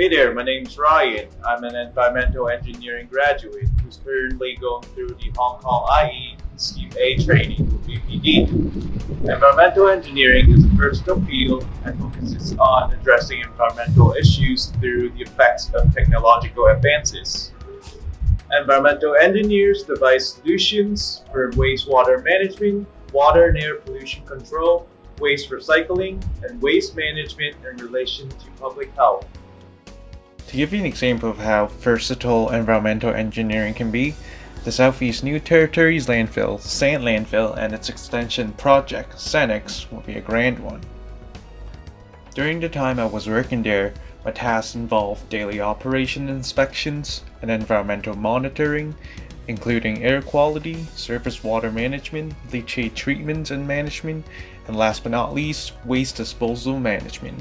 Hey there, my name's Ryan. I'm an environmental engineering graduate who's currently going through the Hong Kong IE Scheme A training, EPD. Environmental engineering is a versatile field and focuses on addressing environmental issues through the effects of technological advances. Environmental engineers devise solutions for wastewater management, water and air pollution control, waste recycling, and waste management in relation to public health. To give you an example of how versatile environmental engineering can be, the Southeast New Territories landfill, SENT Landfill, and its extension project, SENTX, will be a grand one. During the time I was working there, my tasks involved daily operation inspections and environmental monitoring, including air quality, surface water management, leachate treatment and management, and last but not least, waste disposal management.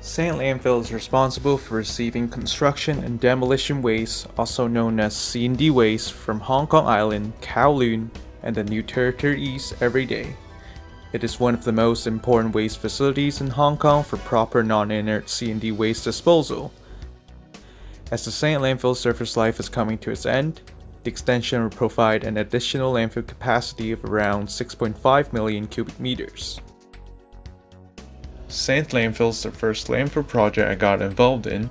SENT Landfill is responsible for receiving construction and demolition waste, also known as C&D waste, from Hong Kong Island, Kowloon, and the New Territories every day. It is one of the most important waste facilities in Hong Kong for proper non-inert C&D waste disposal. As the SENT Landfill surface life is coming to its end, the extension will provide an additional landfill capacity of around 6.5 million cubic meters. SENT Landfill is the first landfill project I got involved in.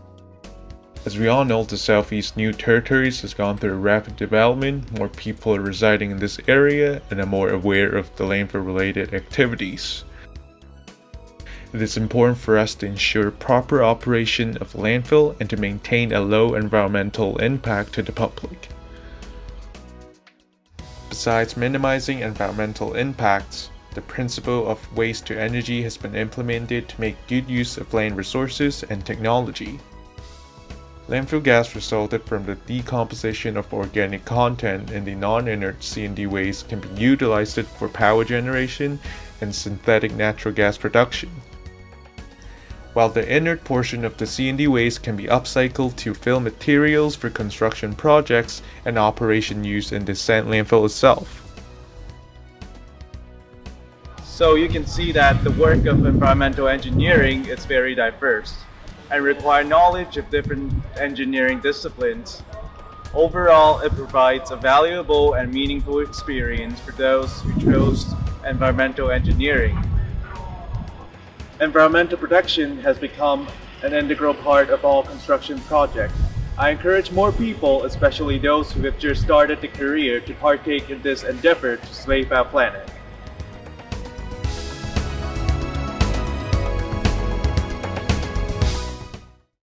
As we all know, the Southeast New Territories has gone through rapid development, more people are residing in this area and are more aware of the landfill related activities. It is important for us to ensure proper operation of landfill and to maintain a low environmental impact to the public. Besides minimizing environmental impacts, the principle of waste to energy has been implemented to make good use of land resources and technology. Landfill gas resulted from the decomposition of organic content in the non-inert C&D waste can be utilized for power generation and synthetic natural gas production. While the inert portion of the C&D waste can be upcycled to fill materials for construction projects and operation use in the SENT landfill itself. So you can see that the work of environmental engineering is very diverse and require knowledge of different engineering disciplines. Overall, it provides a valuable and meaningful experience for those who chose environmental engineering. Environmental protection has become an integral part of all construction projects. I encourage more people, especially those who have just started the career, to partake in this endeavor to save our planet.